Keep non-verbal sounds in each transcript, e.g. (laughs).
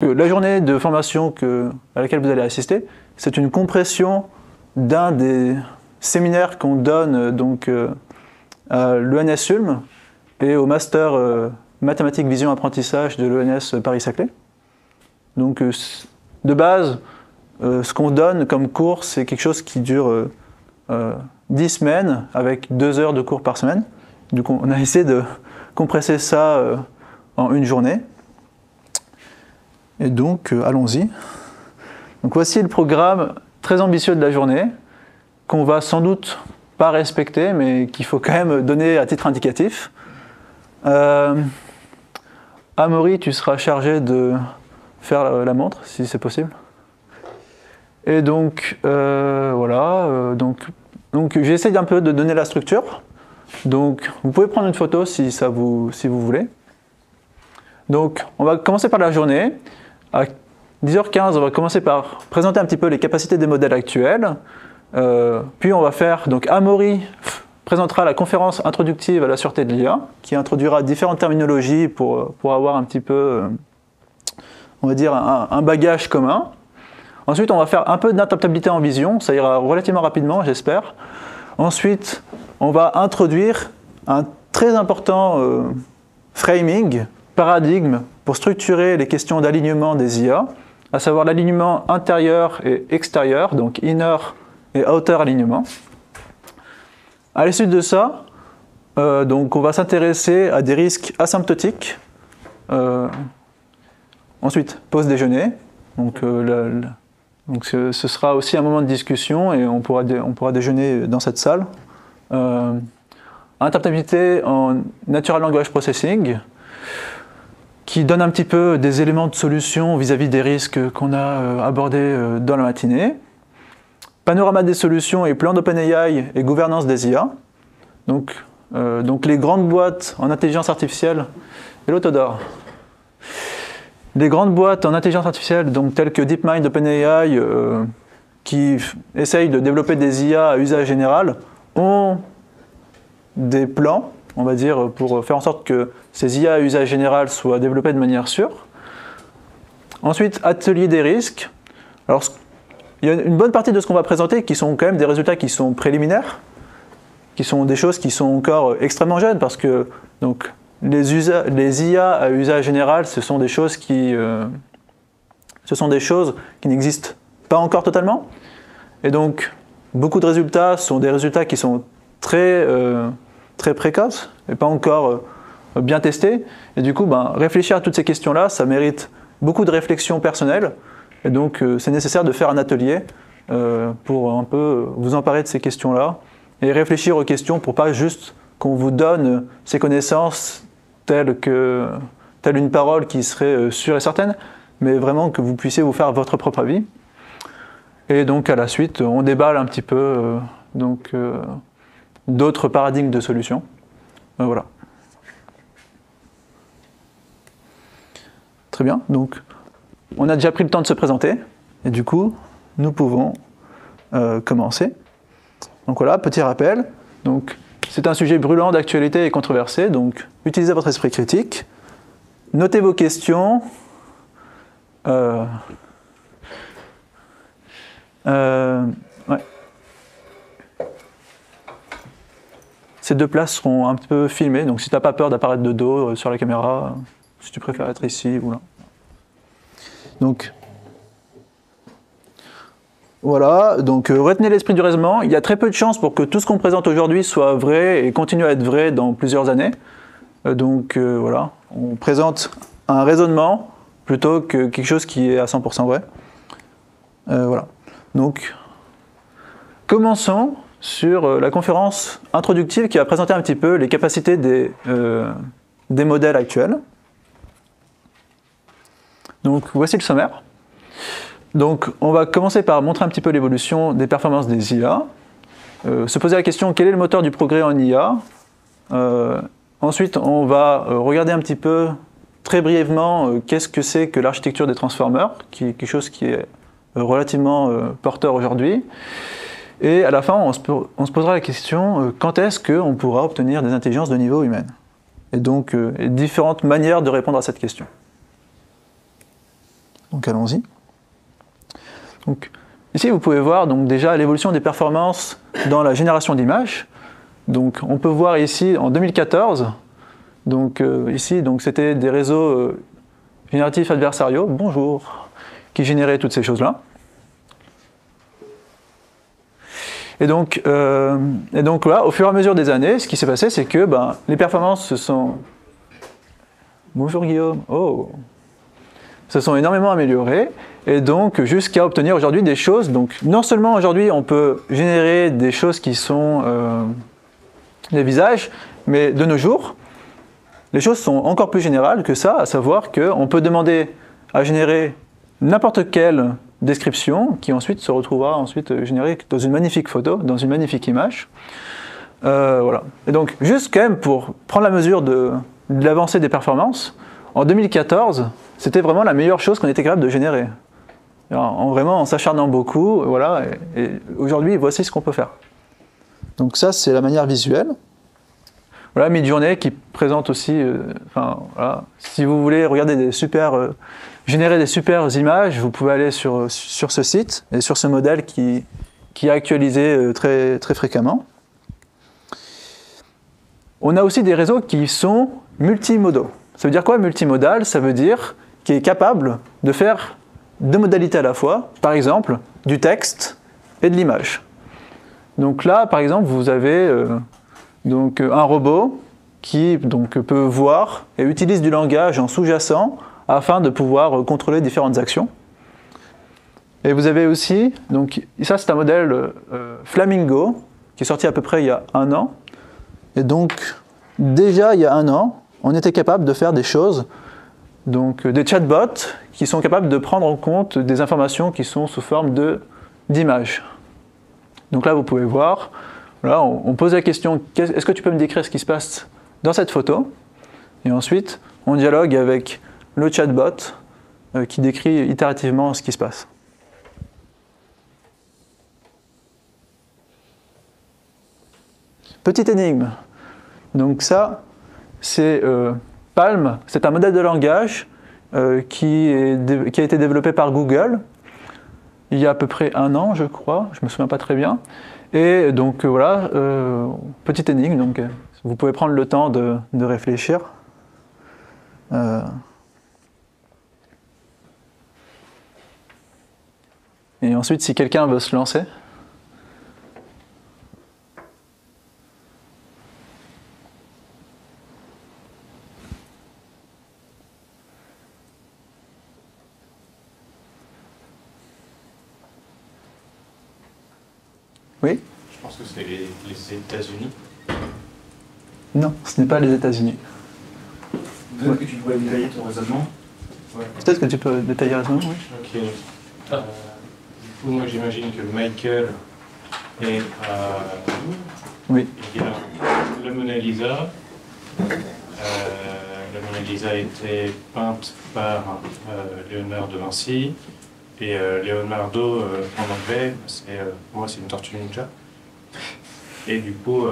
La journée de formation à laquelle vous allez assister, c'est une compression d'un des séminaires qu'on donne donc, à l'ENS Ulm et au Master Mathématiques Vision Apprentissage de l'ENS Paris-Saclay. Donc de base, ce qu'on donne comme cours, c'est quelque chose qui dure 10 semaines avec 2 heures de cours par semaine. Donc on a essayé de compresser ça euh, en une journée. Et donc euh, allons-y. Donc voici le programme très ambitieux de la journée qu'on va sans doute pas respecter mais qu'il faut quand même donner à titre indicatif. Euh, Amaury, tu seras chargé de faire la montre si c'est possible. Et donc voilà, donc donc j'essaie un peu de donner la structure. Donc vous pouvez prendre une photo si, ça vous, si vous voulez. Donc on va commencer par la journée. À 10h15, on va commencer par présenter un petit peu les capacités des modèles actuels. Euh, puis on va faire, donc Amaury présentera la conférence introductive à la sûreté de l'IA, qui introduira différentes terminologies pour, pour avoir un petit peu, euh, on va dire, un bagage commun. Ensuite, on va faire un peu d'adaptabilité en vision, ça ira relativement rapidement, j'espère. Ensuite, on va introduire un très important euh, framing, paradigme, pour structurer les questions d'alignement des IA, à savoir l'alignement intérieur et extérieur, donc inner et outer alignement. À l'issue de ça, euh, donc on va s'intéresser à des risques asymptotiques. Euh, ensuite, pause déjeuner. Donc, le, donc ce, sera aussi un moment de discussion et on pourra, on pourra déjeuner dans cette salle. Euh, interprétabilité en Natural Language Processing, qui donne un petit peu des éléments de solution vis-à-vis des risques qu'on a euh, abordés euh, dans la matinée. Panorama des solutions et plan d'OpenAI et gouvernance des IA. Donc, euh, donc les grandes boîtes en intelligence artificielle et l'autodore des grandes boîtes en intelligence artificielle, donc telles que DeepMind, OpenAI, qui essayent de développer des IA à usage général, ont des plans, on va dire, pour faire en sorte que ces IA à usage général soient développés de manière sûre. Ensuite, atelier des risques. Alors, il y a une bonne partie de ce qu'on va présenter qui sont quand même des résultats qui sont préliminaires, qui sont des choses qui sont encore extrêmement jeunes parce que donc, les, IA à usage général, ce sont des choses qui, euh, ce sont des choses qui n'existent pas encore totalement. Et donc, beaucoup de résultats sont des résultats qui sont très, euh, très précoces et pas encore euh, bien testés. Et du coup, ben, réfléchir à toutes ces questions-là, ça mérite beaucoup de réflexion personnelle. Et donc, c'est nécessaire de faire un atelier pour un peu vous emparer de ces questions-là et réfléchir aux questions pour pas juste qu'on vous donne ces connaissances telle, que, telle une parole qui serait euh, sûre et certaine, mais vraiment que vous puissiez vous faire votre propre avis. Et donc à la suite, on déballe un petit peu euh, donc euh, d'autres paradigmes de solutions. voilà. Très bien. Donc on a déjà pris le temps de se présenter et du coup nous pouvons commencer. Donc voilà, petit rappel. Donc c'est un sujet brûlant d'actualité et controversé, donc utilisez votre esprit critique, notez vos questions. Euh, euh, Ces deux places seront un peu filmées, donc si tu n'as pas peur d'apparaître de dos euh, sur la caméra, si tu préfères être ici ou là. Donc, voilà, donc euh, retenez l'esprit du raisonnement. Il y a très peu de chances pour que tout ce qu'on présente aujourd'hui soit vrai et continue à être vrai dans plusieurs années. Euh, donc euh, voilà, on présente un raisonnement plutôt que quelque chose qui est à 100% vrai. voilà. Donc, commençons sur la conférence introductive qui va présenter un petit peu les capacités des, des modèles actuels. Donc, voici le sommaire. Donc on va commencer par montrer un petit peu l'évolution des performances des IA, euh, se poser la question quel est le moteur du progrès en IA. Euh, ensuite on va euh, regarder un petit peu très brièvement qu'est-ce que c'est que l'architecture des transformers, qui est quelque chose qui est relativement porteur aujourd'hui. Et à la fin on se, posera la question quand est-ce qu'on pourra obtenir des intelligences de niveau humain Et donc différentes manières de répondre à cette question. Donc allons-y. Donc ici vous pouvez voir donc déjà l'évolution des performances dans la génération d'images. Donc on peut voir ici en 2014, donc euh, ici donc c'était des réseaux euh, génératifs adversariaux, bonjour, qui généraient toutes ces choses-là. Et donc, euh, et donc voilà, au fur et à mesure des années, ce qui s'est passé, c'est que ben, les performances se sont. Bonjour Guillaume. Oh Se sont énormément améliorées. Et donc, jusqu'à obtenir aujourd'hui des choses. Donc, non seulement aujourd'hui, on peut générer des choses qui sont euh, des visages, mais de nos jours, les choses sont encore plus générales que ça, à savoir qu'on peut demander à générer n'importe quelle description qui ensuite se retrouvera ensuite générée dans une magnifique photo, dans une magnifique image. Euh, voilà. Et donc, juste quand même pour prendre la mesure de, l'avancée des performances, en 2014, c'était vraiment la meilleure chose qu'on était capable de générer. En, vraiment en s'acharnant beaucoup, voilà, et, aujourd'hui, voici ce qu'on peut faire. Donc ça, c'est la manière visuelle. Voilà, Midjourney qui présente aussi, euh, enfin, voilà, si vous voulez regarder des super euh, générer des super images, vous pouvez aller sur, sur ce site et sur ce modèle qui, qui est actualisé euh, très, très fréquemment. On a aussi des réseaux qui sont multimodaux. Ça veut dire quoi multimodal? Ça veut dire qui est capable de faire deux modalités à la fois, par exemple du texte et de l'image. Donc là, par exemple, vous avez euh, donc un robot qui donc, peut voir et utilise du langage en sous-jacent afin de pouvoir contrôler différentes actions. Et vous avez aussi, donc ça c'est un modèle euh, Flamingo qui est sorti à peu près il y a un an. Et donc déjà il y a un an, on était capable de faire des choses, donc des chatbots qui sont capables de prendre en compte des informations qui sont sous forme d'images. Donc là vous pouvez voir, on pose la question, est-ce que tu peux me décrire ce qui se passe dans cette photo? Et ensuite on dialogue avec le chatbot euh, qui décrit itérativement ce qui se passe. Petite énigme. Donc ça, c'est euh, Palm, c'est un modèle de langage euh, qui, a été développé par Google il y a à peu près un an, je crois, je ne me souviens pas très bien. Et donc voilà, petite énigme, donc vous pouvez prendre le temps de réfléchir. Et ensuite, si quelqu'un veut se lancer? Oui? Je pense que c'est les, États-Unis. Non, ce n'est pas les États-Unis. Peut-être que tu pourrais détailler ton raisonnement Peut-être que tu peux détailler le raisonnement, oui. Ok. Ah moi j'imagine que Michael est à oui. il y a la Mona Lisa. Euh, la Mona Lisa a été peinte par euh, Léonard de Vinci. Et euh, Leonardo, en anglais, c'est, pour moi, c'est une tortue ninja. Et du coup,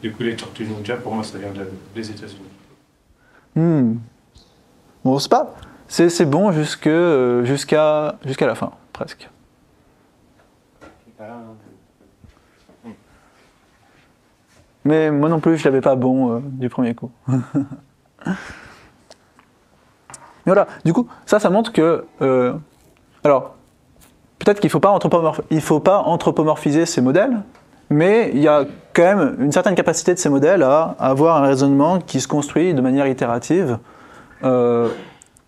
du coup, les tortues ninja, pour moi, ça vient des États-Unis. Hmm. Bon, c'est pas. C'est, bon jusqu'à, jusqu'à la fin, presque. Mais moi non plus, je l'avais pas bon euh, du premier coup. (laughs) Mais voilà, du coup, ça, ça montre que. Euh, alors, peut-être qu'il ne faut, pas faut pas anthropomorphiser ces modèles, mais il y a quand même une certaine capacité de ces modèles à, avoir un raisonnement qui se construit de manière itérative. Euh,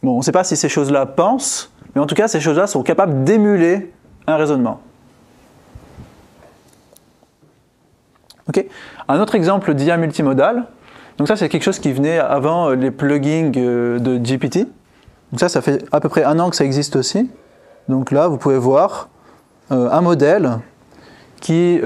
bon, on ne sait pas si ces choses-là pensent, mais en tout cas, ces choses-là sont capables d'émuler un raisonnement. Un autre exemple d'IA multimodal, donc ça c'est quelque chose qui venait avant euh, les plugins euh, de GPT. Donc ça, ça fait à peu près un an que ça existe aussi. Donc là, vous pouvez voir euh, un modèle qui...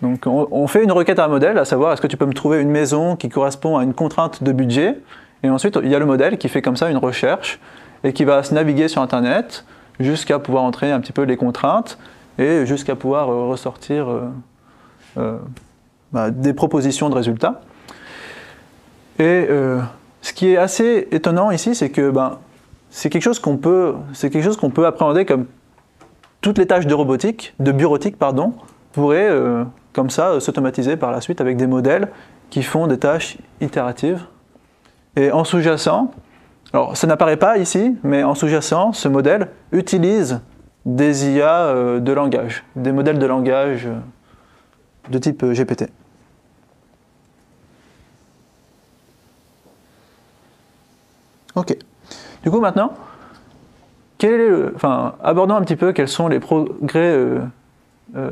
donc on, fait une requête à un modèle, à savoir est-ce que tu peux me trouver une maison qui correspond à une contrainte de budget Et ensuite, il y a le modèle qui fait comme ça une recherche et qui va se naviguer sur Internet jusqu'à pouvoir entrer un petit peu les contraintes et jusqu'à pouvoir ressortir bah, des propositions de résultats. Et euh, ce qui est assez étonnant ici, c'est que ben, c'est quelque chose qu'on peut, peut appréhender comme toutes les tâches de robotique, de bureautique, pardon, pourraient euh, comme ça euh, s'automatiser par la suite avec des modèles qui font des tâches itératives. Et en sous-jacent, alors ça n'apparaît pas ici, mais en sous-jacent, ce modèle utilise des IA euh, de langage, des modèles de langage de type GPT. Ok. Du coup, maintenant, abordons un petit peu quels sont les progrès, euh, euh,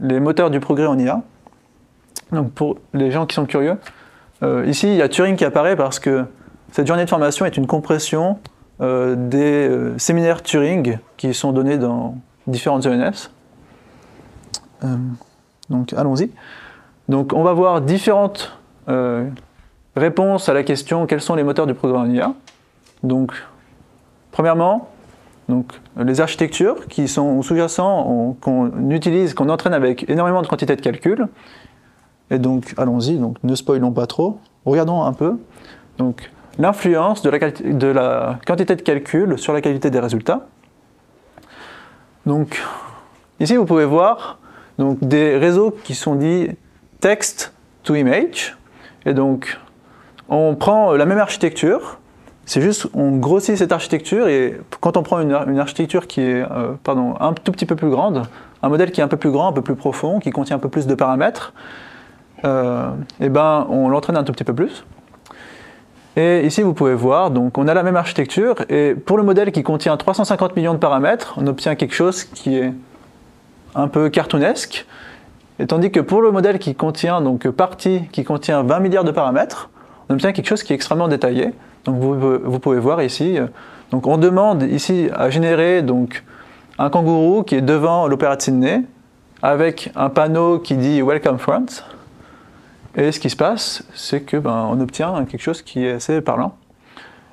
les moteurs du progrès en IA. Donc, pour les gens qui sont curieux, euh, ici, il y a Turing qui apparaît parce que cette journée de formation est une compression des séminaires Turing qui sont donnés dans différentes ENS. Donc, allons-y. Donc, on va voir différentes réponses à la question quels sont les moteurs du progrès en IA. Donc, premièrement, donc, les architectures qui sont sous-jacents, qu'on utilise, qu'on entraîne avec énormément de quantités de calcul. Et donc, allons-y, donc ne spoilons pas trop. Regardons un peu. Donc, l'influence de la, de la quantité de calcul sur la qualité des résultats. Donc, ici, vous pouvez voir donc, des réseaux qui sont dits text to image. Et donc, on prend la même architecture, c'est juste, on grossit cette architecture et quand on prend une, architecture qui est euh, pardon, un tout petit peu plus grande, un modèle qui est un peu plus grand, un peu plus profond, qui contient un peu plus de paramètres, et euh, eh ben, on l'entraîne un tout petit peu plus. Et ici, vous pouvez voir, donc on a la même architecture, et pour le modèle qui contient 350 millions de paramètres, on obtient quelque chose qui est un peu cartoonesque, et tandis que pour le modèle qui contient, donc partie qui contient 20 milliards de paramètres, on obtient quelque chose qui est extrêmement détaillé. Donc vous, pouvez voir ici, euh, donc on demande ici à générer donc, un kangourou qui est devant l'Opéra de Sydney, avec un panneau qui dit Welcome France. Et ce qui se passe, c'est que ben, on obtient quelque chose qui est assez parlant.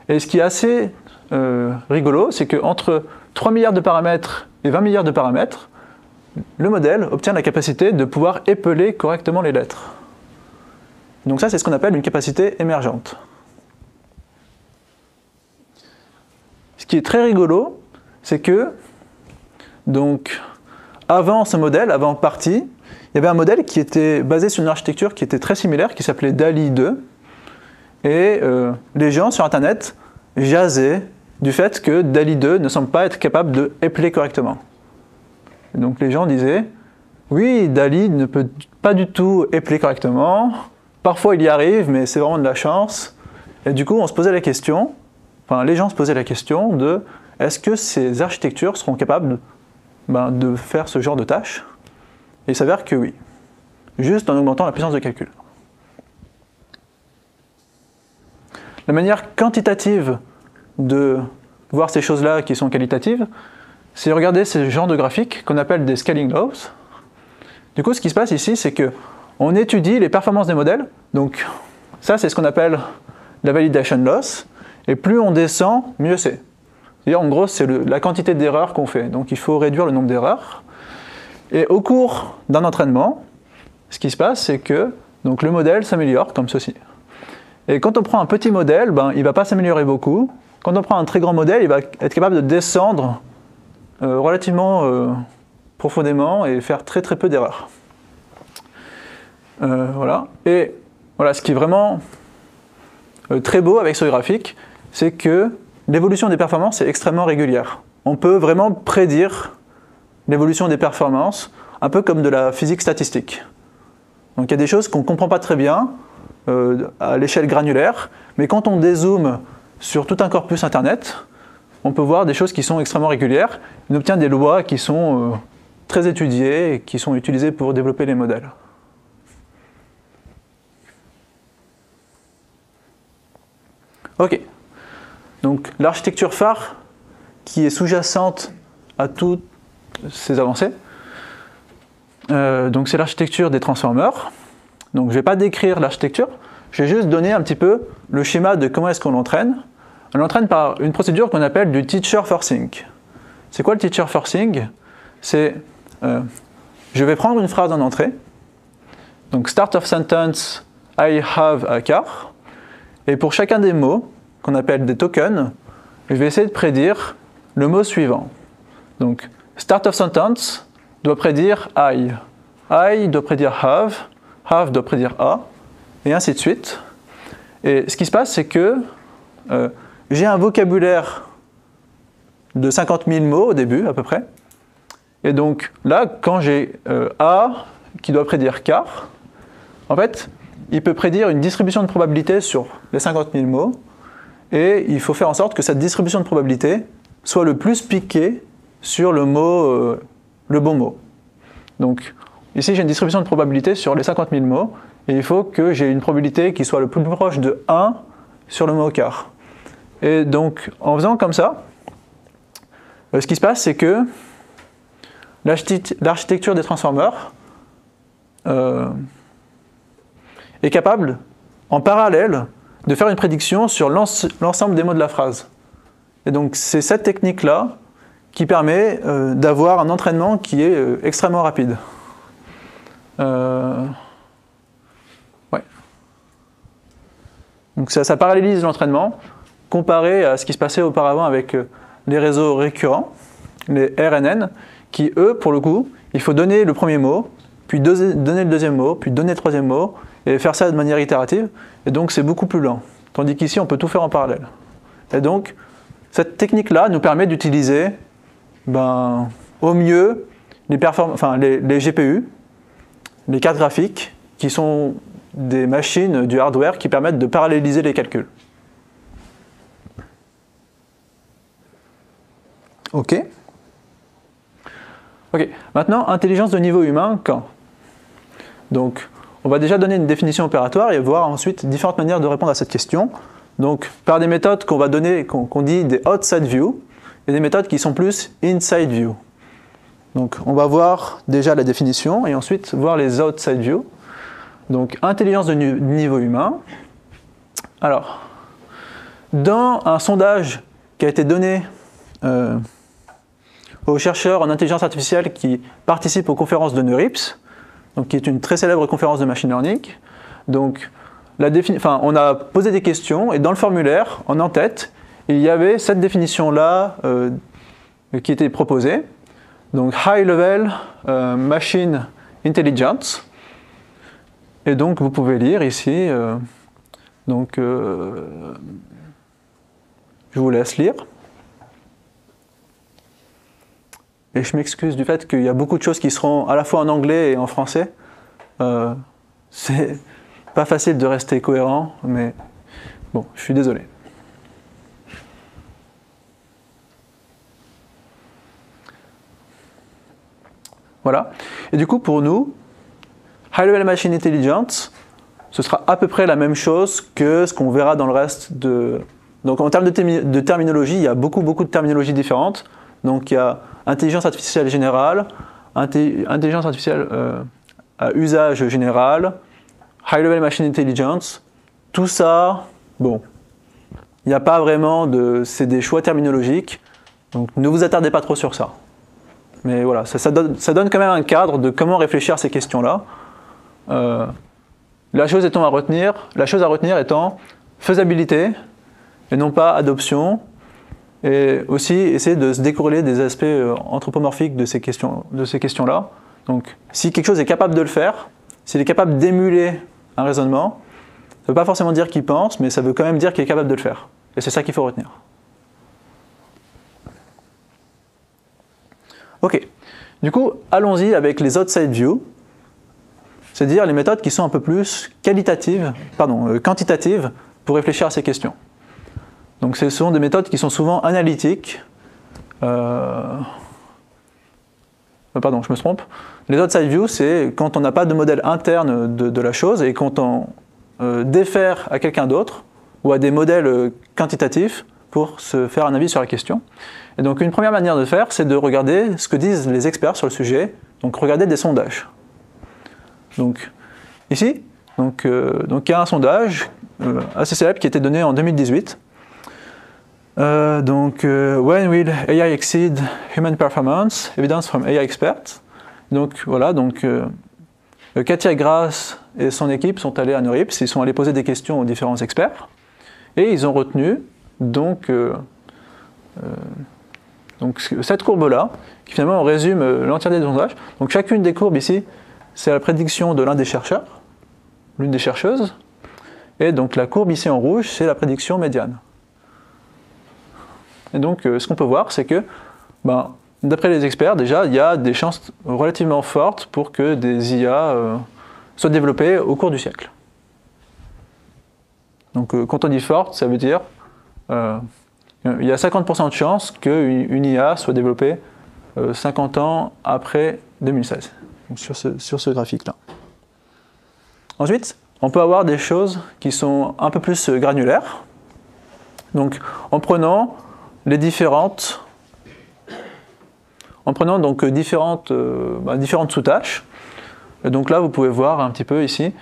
Et ce qui est assez euh, rigolo, c'est qu'entre 3 milliards de paramètres et 20 milliards de paramètres, le modèle obtient la capacité de pouvoir épeler correctement les lettres. Donc ça, c'est ce qu'on appelle une capacité émergente. Ce qui est très rigolo, c'est que, donc, avant ce modèle, avant Party, il y avait un modèle qui était basé sur une architecture qui était très similaire, qui s'appelait DALI 2. Et euh, les gens sur Internet jasaient du fait que DALI 2 ne semble pas être capable de épeler correctement. Donc les gens disaient, oui, DALI ne peut pas du tout épeler correctement, parfois il y arrive, mais c'est vraiment de la chance. Et du coup, on se posait la question, les gens se posaient la question de est-ce que ces architectures seront capables ben, de faire ce genre de tâches? Et il s'avère que oui, juste en augmentant la puissance de calcul. La manière quantitative de voir ces choses-là qui sont qualitatives, c'est regarder ces genres de graphiques qu'on appelle des scaling laws. Du coup, ce qui se passe ici, c'est que on étudie les performances des modèles. Donc, ça, c'est ce qu'on appelle la validation loss. Et plus on descend, mieux c'est. C'est-à-dire, en gros, c'est la quantité d'erreurs qu'on fait. Donc il faut réduire le nombre d'erreurs. Et au cours d'un entraînement, ce qui se passe, c'est que donc, le modèle s'améliore comme ceci. Et quand on prend un petit modèle, ben, il ne va pas s'améliorer beaucoup. Quand on prend un très grand modèle, il va être capable de descendre euh, relativement euh, profondément et faire très très peu d'erreurs. Euh, voilà. Et voilà, ce qui est vraiment très beau avec ce graphique, c'est que l'évolution des performances est extrêmement régulière. On peut vraiment prédire l'évolution des performances, un peu comme de la physique statistique. Donc il y a des choses qu'on ne comprend pas très bien à l'échelle granulaire, mais quand on dézoome sur tout un corpus Internet, on peut voir des choses qui sont extrêmement régulières. On obtient des lois qui sont euh, très étudiées et qui sont utilisées pour développer les modèles. Ok, donc l'architecture phare qui est sous-jacente à toutes ces avancées, euh, donc c'est l'architecture des transformers. Donc je ne vais pas décrire l'architecture, je vais juste donner un petit peu le schéma de comment est-ce qu'on l'entraîne. On l'entraîne par une procédure qu'on appelle du teacher forcing. C'est quoi le teacher forcing? C'est euh, je vais prendre une phrase en entrée. Donc start of sentence, I have a car. Et pour chacun des mots, qu'on appelle des tokens, je vais essayer de prédire le mot suivant. Donc, start of sentence doit prédire I. I doit prédire have. Have doit prédire a. Et ainsi de suite. Et ce qui se passe, c'est que euh, j'ai un vocabulaire de 50 000 mots au début, à peu près. Et donc là, quand j'ai euh, A qui doit prédire car, en fait, il peut prédire une distribution de probabilité sur les 50 000 mots. Et il faut faire en sorte que cette distribution de probabilité soit le plus piquée sur le mot, euh, le bon mot. Donc ici, j'ai une distribution de probabilité sur les 50 000 mots. Et il faut que j'ai une probabilité qui soit le plus proche de 1 sur le mot car. Et donc, en faisant comme ça, euh, ce qui se passe, c'est que l'architecture des transformers euh, est capable, en parallèle, de faire une prédiction sur l'ensemble des mots de la phrase. Et donc, c'est cette technique-là qui permet euh, d'avoir un entraînement qui est extrêmement rapide. ouais. Donc ça, ça parallélise l'entraînement comparé à ce qui se passait auparavant avec euh, les réseaux récurrents, les RNN, qui eux, pour le coup, il faut donner le premier mot, puis donner le deuxième mot, puis donner le troisième mot, et faire ça de manière itérative, et donc c'est beaucoup plus lent. Tandis qu'ici, on peut tout faire en parallèle. Et donc, cette technique-là nous permet d'utiliser ben, au mieux les, GPU, les cartes graphiques, qui sont des machines, du hardware qui permettent de paralléliser les calculs. OK Ok, maintenant, intelligence de niveau humain, quand? Donc, on va déjà donner une définition opératoire et voir ensuite différentes manières de répondre à cette question. Donc, par des méthodes qu'on va donner, qu'on dit des outside view, et des méthodes qui sont plus inside view. Donc, on va voir déjà la définition et ensuite voir les outside view. Donc, intelligence de niveau humain. Alors, dans un sondage qui a été donné euh, aux chercheurs en intelligence artificielle qui participent aux conférences de NeurIPS, donc qui est une très célèbre conférence de machine learning. Donc, la enfin, on a posé des questions et dans le formulaire, en en-tête, il y avait cette définition-là euh, qui était proposée. Donc, High Level euh, Machine Intelligence. Et donc, vous pouvez lire ici. Euh, donc, je vous laisse lire. Et je m'excuse du fait qu'il y a beaucoup de choses qui seront à la fois en anglais et en français. Euh, c'est pas facile de rester cohérent, mais bon, je suis désolé. Voilà. Et du coup, pour nous, High Level Machine Intelligence, ce sera à peu près la même chose que ce qu'on verra dans le reste de... Donc en termes de, de terminologie, il y a beaucoup, beaucoup de terminologies différentes. Donc il y a intelligence artificielle générale, intelligence artificielle euh, à usage général, high level machine intelligence, tout ça, bon, il n'y a pas vraiment de. C'est des choix terminologiques, donc ne vous attardez pas trop sur ça. Mais voilà, ça, donne, quand même un cadre de comment réfléchir à ces questions-là. Euh, la chose étant à retenir, la chose à retenir étant faisabilité et non pas adoption, et aussi essayer de se décorréler des aspects euh, anthropomorphiques de ces questions-là. Questions Donc, si quelque chose est capable de le faire, s'il est capable d'émuler un raisonnement, ça ne veut pas forcément dire qu'il pense, mais ça veut quand même dire qu'il est capable de le faire. Et c'est ça qu'il faut retenir. Ok. Du coup, allons-y avec les outside view, c'est-à-dire les méthodes qui sont un peu plus qualitatives, pardon, euh, quantitatives pour réfléchir à ces questions. Donc ce sont des méthodes qui sont souvent analytiques. Euh, euh, pardon, je me trompe. Les outside view, c'est quand on n'a pas de modèle interne de, la chose et quand on euh, défère à quelqu'un d'autre ou à des modèles quantitatifs pour se faire un avis sur la question. Et donc une première manière de faire, c'est de regarder ce que disent les experts sur le sujet, donc regarder des sondages. Donc ici, donc, donc il y a un sondage assez célèbre qui a été donné en 2018 euh, donc, euh, when will AI exceed human performance? Evidence from AI experts. Donc voilà, donc euh, Katia Grass et son équipe sont allés à Neurips, ils sont allés poser des questions aux différents experts et ils ont retenu donc donc cette courbe-là, qui finalement résume l'entièreté des sondages. Donc chacune des courbes ici, c'est la prédiction de l'un des chercheurs, l'une des chercheuses. Et donc la courbe ici en rouge, c'est la prédiction médiane. Et donc ce qu'on peut voir, c'est que ben, d'après les experts, déjà, il y a des chances relativement fortes pour que des IA soient développées au cours du siècle. Donc euh, quand on dit forte, ça veut dire euh, il y a 50% de chances qu'une IA soit développée 50 euh, ans après 2016, sur ce, sur ce graphique-là. Ensuite, on peut avoir des choses qui sont un peu plus granulaires. Donc en prenant les différentes en prenant donc différentes, bah, différentes sous-tâches. Donc là, vous pouvez voir un petit peu ici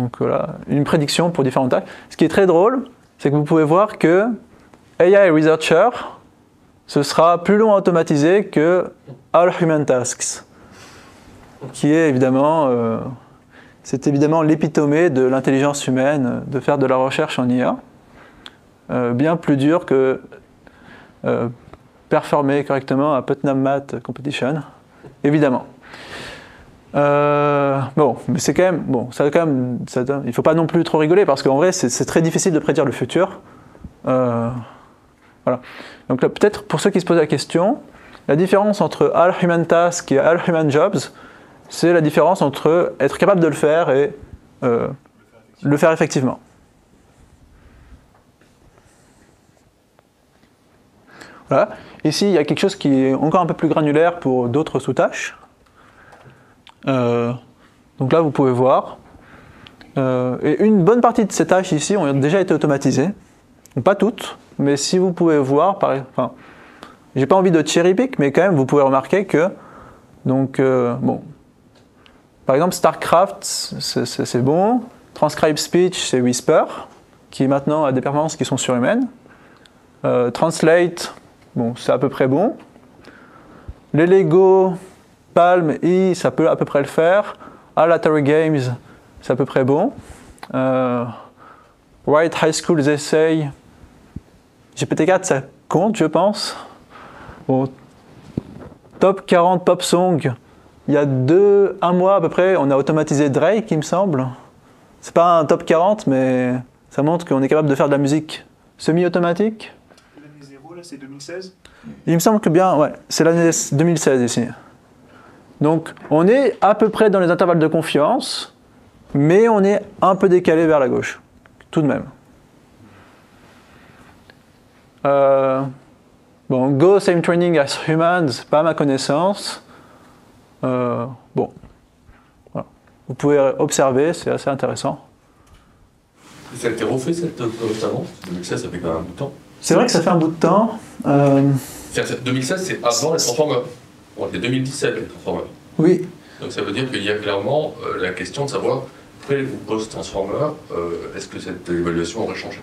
donc voilà, une prédiction pour différentes tâches. Ce qui est très drôle, c'est que vous pouvez voir que AI Researcher, ce sera plus long à automatiser que All Human Tasks, qui est évidemment, euh, évidemment l'épitomée de l'intelligence humaine de faire de la recherche en IA. Euh, bien plus dur que euh, performer correctement à Putnam Math Competition, évidemment. Euh, bon, mais c'est quand même, bon, ça quand même, il faut pas non plus trop rigoler parce qu'en vrai, c'est très difficile de prédire le futur. Voilà. Donc peut-être pour ceux qui se posent la question, la différence entre All Human Task et All Human Jobs, c'est la différence entre être capable de le faire et le faire effectivement. Ici, il y a quelque chose qui est encore un peu plus granulaire pour d'autres sous-tâches. Euh, donc là, vous pouvez voir. Euh, et une bonne partie de ces tâches ici ont déjà été automatisées. Pas toutes, mais si vous pouvez voir, par, j'ai pas envie de cherry pick, mais quand même, vous pouvez remarquer que, donc, euh, bon, par exemple, StarCraft, c'est bon. Transcribe Speech, c'est Whisper, qui maintenant a des performances qui sont surhumaines. Translate, bon, c'est à peu près bon. Les Lego, Palm, I, ça peut à peu près le faire. Atari Games, c'est à peu près bon. Euh, High School Essay, GPT-4, ça compte, je pense. top 40 pop song, il y a deux, un mois à peu près, on a automatisé Drake, il me semble. C'est pas un top 40, mais ça montre qu'on est capable de faire de la musique semi-automatique. L'année 0, là, c'est 2016 Il me semble que bien, ouais, c'est l'année 2016 ici. Donc on est à peu près dans les intervalles de confiance, mais on est un peu décalé vers la gauche, tout de même. Euh, bon, Go Same Training as Humans, pas ma connaissance. Euh, bon, vous pouvez observer, c'est assez intéressant. Ça a été refait cette récemment 2016, ça fait quand même un bout de temps. C'est vrai que ça fait un bout de temps. 2016, euh, c'est avant les Transformers. Bon, c'est 2017 les Transformers. Oui. Donc ça veut dire qu'il y a clairement euh, la question de savoir, pré ou post-Transformer, euh, est-ce que cette évaluation aurait changé?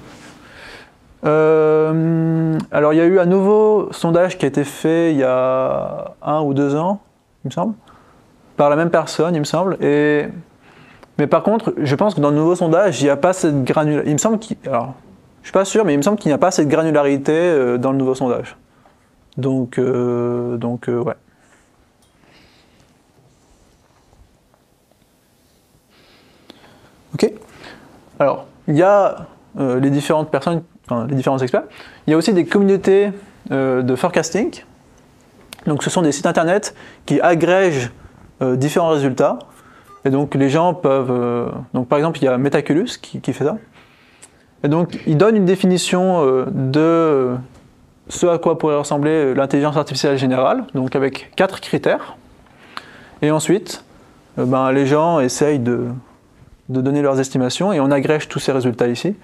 Alors il y a eu un nouveau sondage qui a été fait il y a un ou deux ans, il me semble, par la même personne, il me semble. Et... Mais par contre, je pense que dans le nouveau sondage, il n'y a pas cette granularité. Il me semble qu'il... Alors, je suis pas sûr, mais il me semble qu'il n'y a pas cette granularité dans le nouveau sondage. Donc, donc ouais. Ok Alors, il y a euh, les différentes personnes, les différents experts. Il y a aussi des communautés euh, de forecasting. Donc, ce sont des sites internet qui agrègent euh, différents résultats. Et donc, les gens peuvent. donc, par exemple, il y a Metaculus qui, fait ça. Et donc, il donne une définition de ce à quoi pourrait ressembler l'intelligence artificielle générale, donc avec quatre critères. Et ensuite, ben, les gens essayent de donner leurs estimations et on agrège tous ces résultats ici.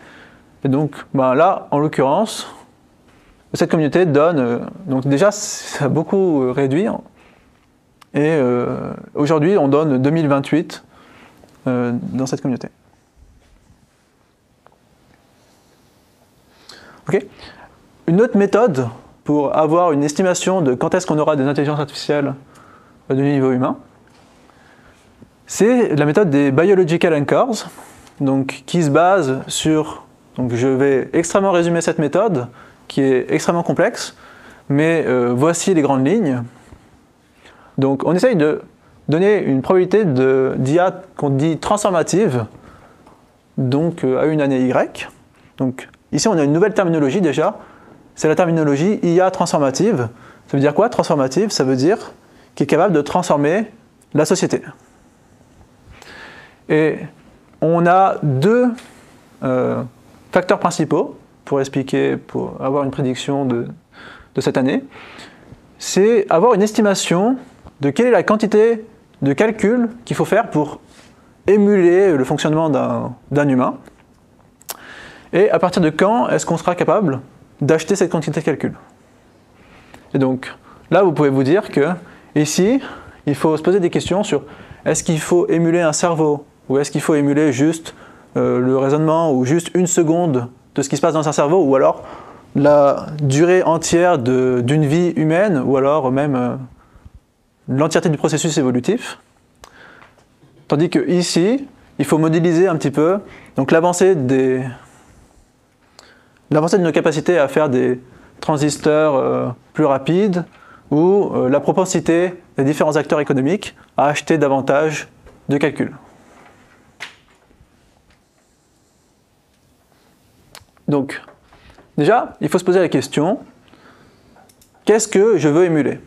Et donc ben là, en l'occurrence, cette communauté donne, euh, donc déjà ça a beaucoup euh, réduit, hein. et euh, aujourd'hui on donne 2028 dans cette communauté. Une autre méthode pour avoir une estimation de quand est-ce qu'on aura des intelligences artificielles de niveau humain, c'est la méthode des biological anchors, donc qui se base sur, donc je vais extrêmement résumer cette méthode, qui est extrêmement complexe, mais euh, voici les grandes lignes. Donc on essaye de donner une probabilité d'IA qu'on dit transformative, donc euh, à une année Y. ici on a une nouvelle terminologie déjà, c'est la terminologie IA transformative. Ça veut dire quoi transformative? Ça veut dire qui est capable de transformer la société. Et on a deux euh, facteurs principaux pour expliquer, pour avoir une prédiction de, de cette année. C'est avoir une estimation de quelle est la quantité de calcul qu'il faut faire pour émuler le fonctionnement d'un humain. Et à partir de quand est-ce qu'on sera capable d'acheter cette quantité de calcul? Et donc là, vous pouvez vous dire que ici, il faut se poser des questions sur est-ce qu'il faut émuler un cerveau ou est-ce qu'il faut émuler juste euh, le raisonnement ou juste une seconde de ce qui se passe dans un cerveau ou alors la durée entière d'une vie humaine ou alors même euh, l'entièreté du processus évolutif? Tandis que ici, il faut modéliser un petit peu l'avancée des l'avancée de nos capacités à faire des transistors euh, plus rapides ou euh, la propensité des différents acteurs économiques à acheter davantage de calculs. Donc, déjà, il faut se poser la question, qu'est-ce que je veux émuler?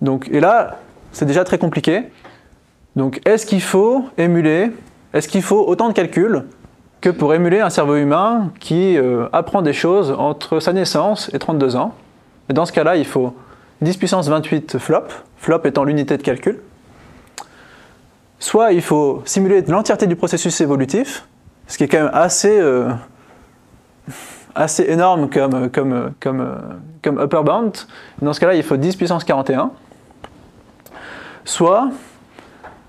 Donc, Et là, c'est déjà très compliqué. Donc, est-ce qu'il faut émuler, est-ce qu'il faut autant de calculs que pour émuler un cerveau humain qui euh, apprend des choses entre sa naissance et 32 ans Et dans ce cas-là, il faut 10 puissance 28 flop, flop étant l'unité de calcul. Soit il faut simuler l'entièreté du processus évolutif, ce qui est quand même assez, euh, assez énorme comme, comme, comme, upper bound. Dans ce cas-là, il faut 10 puissance 41. Soit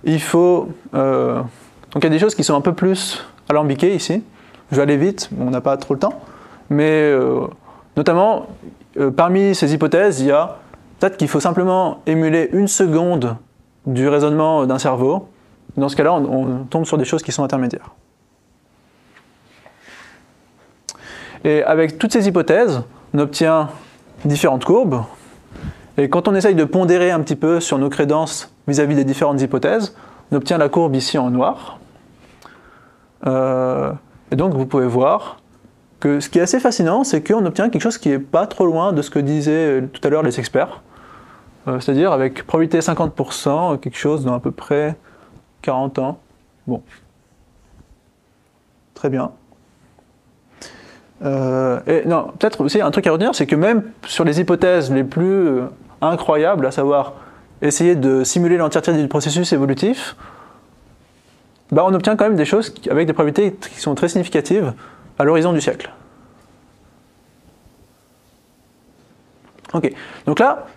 il faut... Euh, donc il y a des choses qui sont un peu plus alambiquées ici. Je vais aller vite, on n'a pas trop le temps. Mais euh, notamment, parmi ces hypothèses, il y a Peut-être qu'il faut simplement émuler une seconde du raisonnement d'un cerveau. Dans ce cas-là, on, tombe sur des choses qui sont intermédiaires. Et avec toutes ces hypothèses, on obtient différentes courbes. Et quand on essaye de pondérer un petit peu sur nos crédences vis-à-vis des différentes hypothèses, on obtient la courbe ici en noir. Euh, et donc vous pouvez voir que ce qui est assez fascinant, c'est qu'on obtient quelque chose qui n'est pas trop loin de ce que disaient tout à l'heure les experts. Euh, c'est-à-dire avec probabilité 50%, quelque chose dans à peu près 40 ans. Bon. Très bien. Euh, et non, peut-être aussi un truc à retenir, c'est que même sur les hypothèses les plus incroyables, à savoir essayer de simuler l'entièreté du processus évolutif, bah on obtient quand même des choses avec des probabilités qui sont très significatives à l'horizon du siècle. Ok, donc là,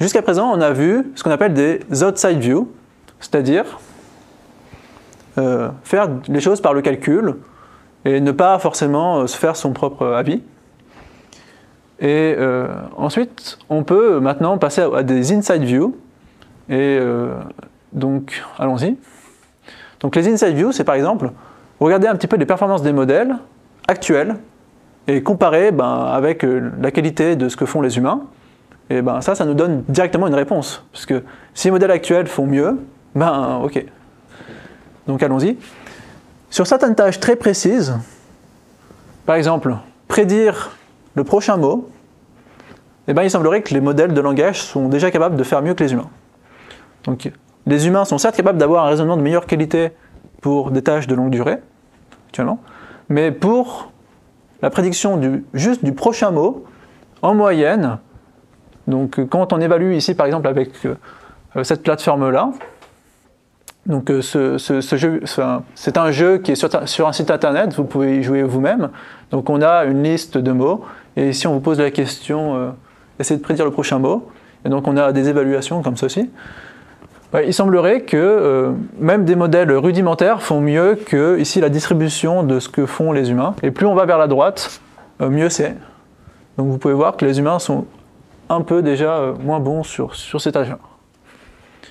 Jusqu'à présent, on a vu ce qu'on appelle des outside views, c'est-à-dire euh, faire les choses par le calcul et ne pas forcément euh, se faire son propre avis. Et euh, ensuite, on peut maintenant passer à, des inside views. Et donc, allons-y. Donc les inside views, c'est par exemple regarder un petit peu les performances des modèles actuels et comparer ben, avec la qualité de ce que font les humains et ben ça, ça nous donne directement une réponse. Parce si les modèles actuels font mieux, ben ok. Donc allons-y. Sur certaines tâches très précises, par exemple, prédire le prochain mot, eh ben, il semblerait que les modèles de langage sont déjà capables de faire mieux que les humains. Donc les humains sont certes capables d'avoir un raisonnement de meilleure qualité pour des tâches de longue durée, actuellement, mais pour la prédiction juste du prochain mot, en moyenne, donc euh, quand on évalue ici par exemple avec euh, euh, cette plateforme-là, donc c'est un jeu qui est sur, un site internet, vous pouvez y jouer vous-même. Donc on a une liste de mots, et si on vous pose la question, essayez de prédire le prochain mot, et donc on a des évaluations comme ceci. Il semblerait que même des modèles rudimentaires font mieux que ici la distribution de ce que font les humains. Et plus on va vers la droite, mieux c'est. Donc vous pouvez voir que les humains sont un peu déjà euh, moins bon sur, sur cet âge.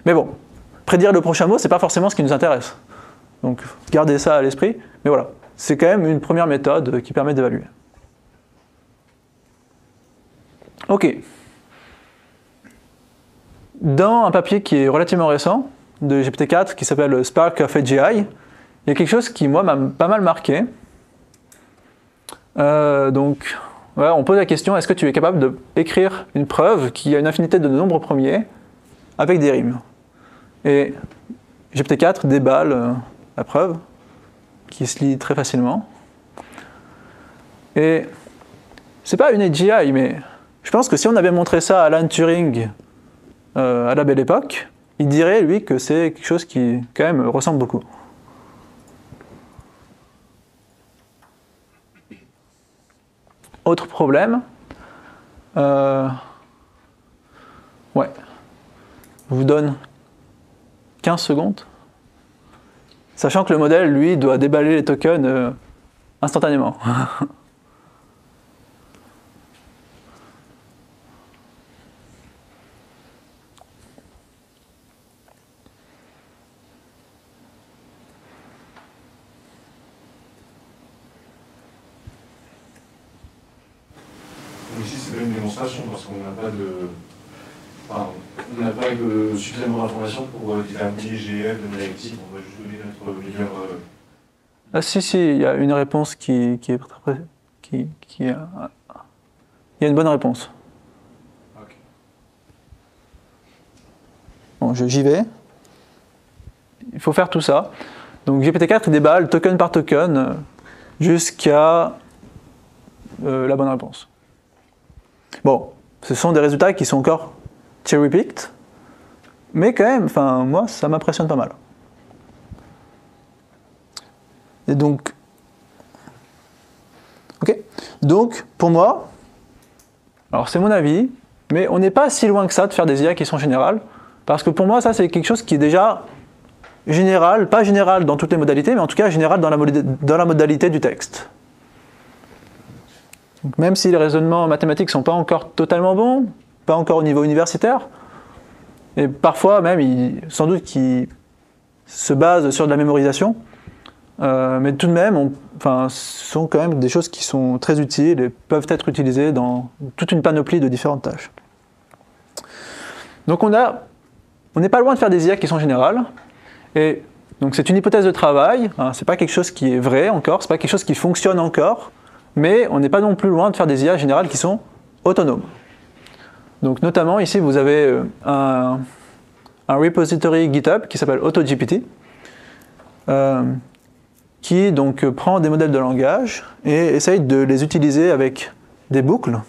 Mais bon, prédire le prochain mot, c'est pas forcément ce qui nous intéresse. Donc gardez ça à l'esprit. Mais voilà, c'est quand même une première méthode qui permet d'évaluer. Ok. Dans un papier qui est relativement récent, de GPT-4, qui s'appelle Spark of AGI, il y a quelque chose qui, moi, m'a pas mal marqué. Euh, donc, on pose la question, est-ce que tu es capable d'écrire une preuve qui a une infinité de nombres premiers avec des rimes? Et GPT-4 déballe euh, la preuve, qui se lit très facilement. Et c'est pas une AGI, mais je pense que si on avait montré ça à Alan Turing euh, à la belle époque, il dirait, lui, que c'est quelque chose qui, quand même, ressemble beaucoup. Autre problème. Euh, ouais. Je vous donne 15 secondes. Sachant que le modèle, lui, doit déballer les tokens euh, instantanément. (laughs) Ici, c'est pas une démonstration parce qu'on n'a pas de. Enfin, on n'a pas de suffisamment d'informations pour euh, déterminer GF de maléfique. On va juste donner notre meilleur. euh, Ah si, si, il y a une réponse qui, qui est très... Qui, a- Il y a une bonne réponse. Bon, je- j'y vais. Il faut faire tout ça. Donc GPT-4 il déballe token par token jusqu'à euh, la bonne réponse. Bon, ce sont des résultats qui sont encore cherry-picked, mais quand même, enfin, moi, ça m'impressionne pas mal. Et donc, ok. Donc, pour moi, alors c'est mon avis, mais on n'est pas si loin que ça de faire des IA qui sont générales, parce que pour moi, ça, c'est quelque chose qui est déjà général, pas général dans toutes les modalités, mais en tout cas général dans la, modalité du texte. Même si les raisonnements mathématiques ne sont pas encore totalement bons, pas encore au niveau universitaire, et parfois même, sans doute qu'ils se basent sur de la mémorisation, euh, mais tout de même, ce sont quand même des choses qui sont très utiles et peuvent être utilisées dans toute une panoplie de différentes tâches. Donc on a, on n'est pas loin de faire des IA qui sont générales, et donc c'est une hypothèse de travail, hein, c'est pas quelque chose qui est vrai encore, c'est pas quelque chose qui fonctionne encore, mais on n'est pas non plus loin de faire des IA générales qui sont autonomes. Donc notamment ici vous avez euh, un, un repository GitHub qui s'appelle AutoGPT, euh, qui donc euh, prend des modèles de langage et essaye de les utiliser avec des boucles.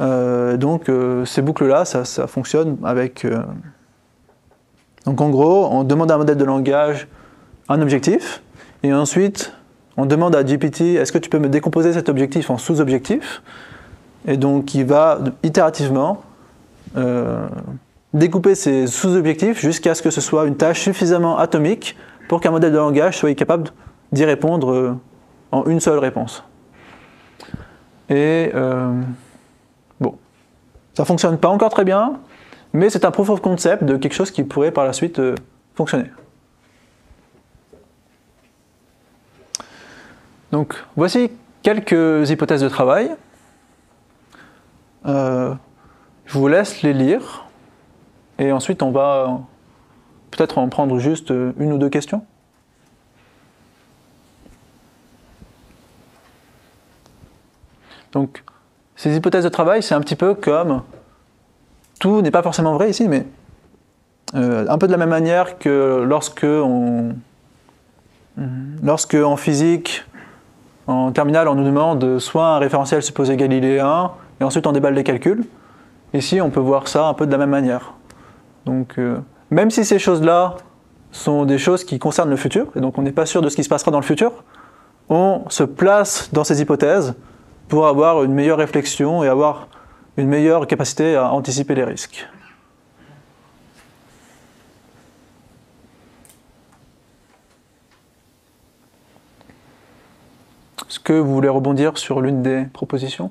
Euh, donc euh, ces boucles-là, ça, ça fonctionne avec donc en gros, on demande à un modèle de langage un objectif, et ensuite on demande à GPT est-ce que tu peux me décomposer cet objectif en sous-objectifs? Et donc il va itérativement découper ces sous-objectifs jusqu'à ce que ce soit une tâche suffisamment atomique pour qu'un modèle de langage soit capable d'y répondre euh, en une seule réponse. Et euh, bon, ça fonctionne pas encore très bien, mais c'est un proof of concept de quelque chose qui pourrait par la suite euh, fonctionner. Donc voici quelques hypothèses de travail. Je vous laisse les lire et ensuite on va peut-être en prendre juste euh, une ou deux questions. Donc ces hypothèses de travail, c'est un petit peu comme tout n'est pas forcément vrai ici, mais euh, un peu de la même manière que lorsque, on, lorsque en physique, en terminale, on nous demande soit un référentiel supposé galiléen, et ensuite on déballe les calculs. Ici, on peut voir ça un peu de la même manière. Donc, euh, même si ces choses-là sont des choses qui concernent le futur, et donc on n'est pas sûr de ce qui se passera dans le futur, on se place dans ces hypothèses pour avoir une meilleure réflexion et avoir une meilleure capacité à anticiper les risques. Est-ce que vous voulez rebondir sur l'une des propositions?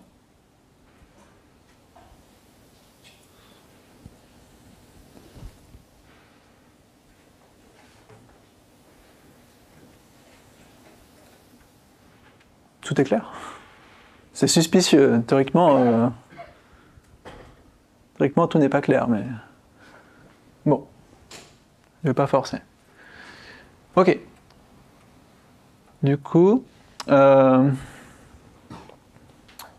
Tout est clair C'est suspicieux, théoriquement. euh, théoriquement, tout n'est pas clair, mais bon, je ne vais pas forcer. Ok. Du coup, euh,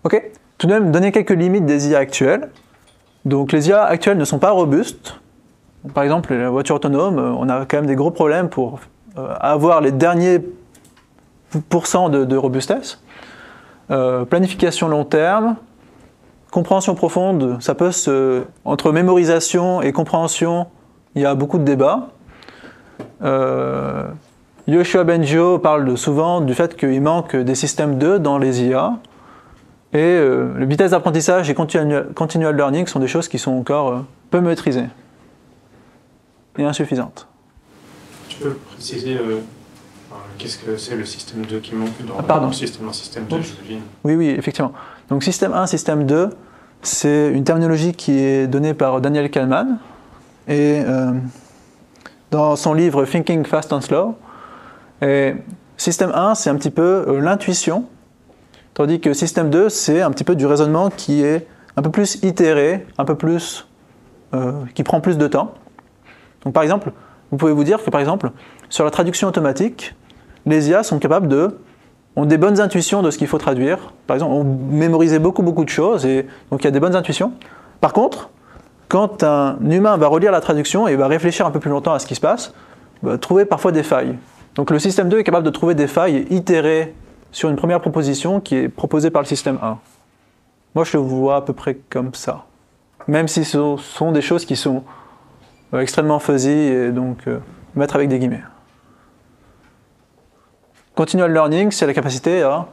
ok. Tout de même, donner quelques limites des IA actuelles. Donc, les IA actuelles ne sont pas robustes. Par exemple, la voiture autonome, euh, on a quand même des gros problèmes pour avoir les derniers de, de robustesse. Euh, planification long terme, compréhension profonde, ça peut se. Entre mémorisation et compréhension, il y a beaucoup de débats. Euh, Yoshua Benjo parle souvent du fait qu'il manque des systèmes 2 dans les IA. Et euh, le vitesse d'apprentissage et continual, continual learning sont des choses qui sont encore euh, peu maîtrisées et insuffisantes. Tu peux préciser qu'est-ce que c'est le système 2 qui manque dans Ah, le système 1, système 2, j'imagine Oui, oui, effectivement. Donc système 1, système 2, c'est une terminologie qui est donnée par Daniel Kahneman. Et euh, dans son livre Thinking Fast and Slow, et système 1, c'est un petit peu euh, l'intuition, tandis que système 2, c'est un petit peu du raisonnement qui est un peu plus itéré, un peu plus. euh, qui prend plus de temps. Donc par exemple, vous pouvez vous dire que par exemple, sur la traduction automatique, les IA sont capables de ont des bonnes intuitions de ce qu'il faut traduire. Par exemple, on mémorisait beaucoup beaucoup de choses et donc il y a des bonnes intuitions. Par contre, quand un humain va relire la traduction et va réfléchir un peu plus longtemps à ce qui se passe, va trouver parfois des failles. Donc le système 2 est capable de trouver des failles et itérer sur une première proposition qui est proposée par le système 1. Moi, je le vois à peu près comme ça. Même si ce sont des choses qui sont euh, extrêmement fuzzy et donc euh, mettre avec des guillemets. Continual learning, c'est la capacité à,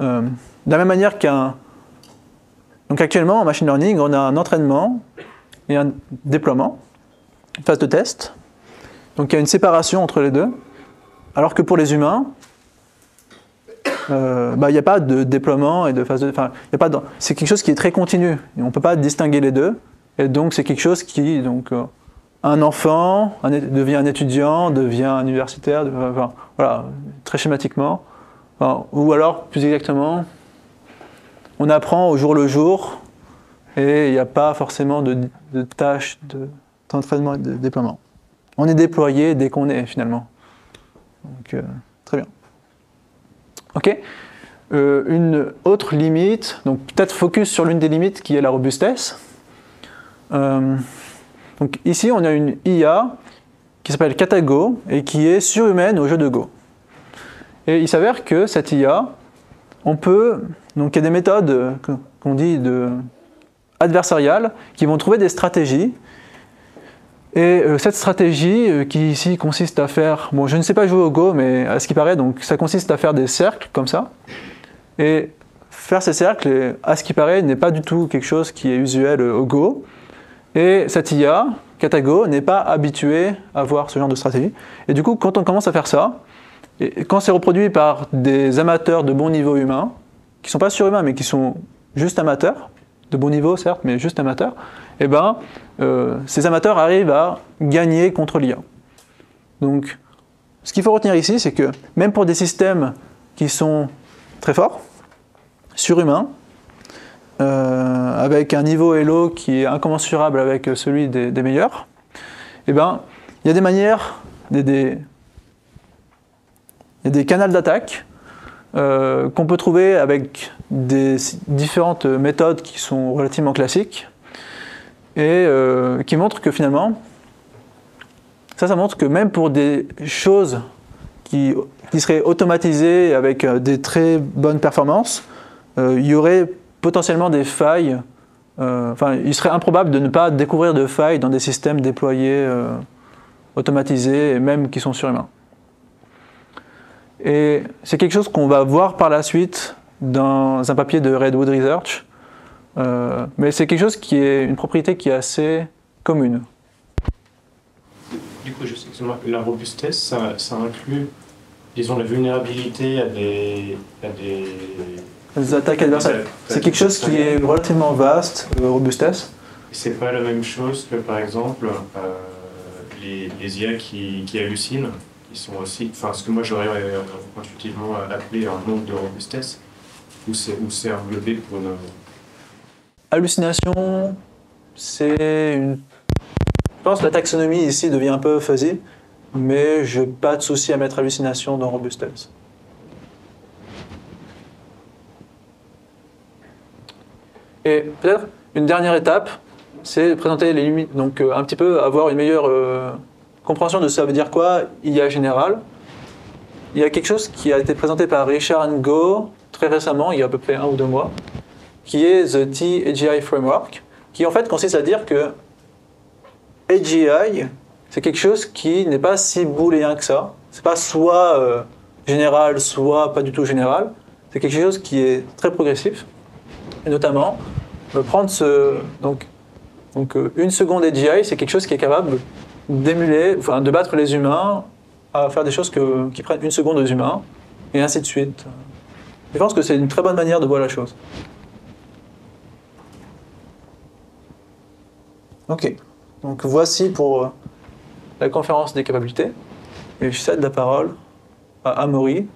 euh, de la même manière qu'un. Donc actuellement en machine learning, on a un entraînement et un déploiement, une phase de test. Donc il y a une séparation entre les deux. Alors que pour les humains, euh, bah, il n'y a pas de déploiement et de phase de. Enfin, y a pas de- c'est quelque chose qui est très continu. On ne peut pas distinguer les deux. Et donc c'est quelque chose qui. Donc, euh, un enfant devient un étudiant, devient un universitaire, voilà, très schématiquement. Ou alors, plus exactement, on apprend au jour le jour et il n'y a pas forcément de, tâches de- d'entraînement et de déploiement. On est déployé dès qu'on est finalement. Euh, très bien. Ok. Euh, une autre limite, donc peut-être focus sur l'une des limites qui est la robustesse. Euh, donc ici, on a une IA qui s'appelle Katago et qui est surhumaine au jeu de Go. Et il s'avère que cette IA, on peut, donc il y a des méthodes qu'on dit adversariales qui vont trouver des stratégies. Et euh, cette stratégie euh, qui ici consiste à faire, bon je ne sais pas jouer au Go, mais à ce qui paraît, donc ça consiste à faire des cercles comme ça. Et faire ces cercles, à ce qui paraît, n'est pas du tout quelque chose qui est usuel euh, au Go. Et cette IA, Katago, n'est pas habituée à voir ce genre de stratégie. Et du coup, quand on commence à faire ça, et quand c'est reproduit par des amateurs de bon niveau humain, qui ne sont pas surhumains, mais qui sont juste amateurs, de bon niveau certes, mais juste amateurs, eh ben, euh, ces amateurs arrivent à gagner contre l'IA. Donc, ce qu'il faut retenir ici, c'est que même pour des systèmes qui sont très forts, surhumains, euh, avec un niveau Elo qui est incommensurable avec celui des, meilleurs, eh ben, il y a des manières, des, y a des canaux d'attaque euh, qu'on peut trouver avec des différentes méthodes qui sont relativement classiques et euh, qui montrent que finalement, ça, ça montre que même pour des choses qui, qui seraient automatisées avec des très bonnes performances, il y aurait potentiellement des failles. euh, Enfin, il serait improbable de ne pas découvrir de failles dans des systèmes déployés, euh, automatisés et même qui sont surhumains. Et c'est quelque chose qu'on va voir par la suite dans un papier de Redwood Research. Euh, mais c'est quelque chose qui est une propriété qui est assez commune. Du coup, juste, excuse-moi, la robustesse, ça, ça inclut, disons, la vulnérabilité à des. À des... Les attaques adversaires. C'est quelque chose qui est relativement vaste, euh, robustesse. C'est pas la même chose que, par exemple, euh, les, les IA qui, qui hallucinent, qui sont aussi. Enfin, ce que moi j'aurais euh, intuitivement appelé un manque de robustesse, où c'est où c'est englobé pour une. Hallucination, c'est une... Je pense que la taxonomie ici devient un peu fuzzy, mais je n'ai pas de souci à mettre hallucination dans robustesse. Et peut-être une dernière étape, c'est présenter les limites, donc euh, un petit peu avoir une meilleure euh, compréhension de ça veut dire quoi IA général. Il y a quelque chose qui a été présenté par Richard Ngo très récemment, il y a à peu près un ou deux mois, qui est The T-AGI Framework, qui en fait consiste à dire que AGI, c'est quelque chose qui n'est pas si booléen que ça. C'est pas soit euh, général, soit pas du tout général. C'est quelque chose qui est très progressif. Et notamment, prendre ce. Donc, donc euh, une seconde AGI, c'est quelque chose qui est capable d'émuler, enfin de battre les humains à faire des choses que- qui prennent une seconde aux humains, et ainsi de suite. Je pense que c'est une très bonne manière de voir la chose. Ok, donc voici pour euh, la conférence des capacités. Et je cède la parole à Amaury